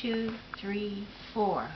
two, three, four.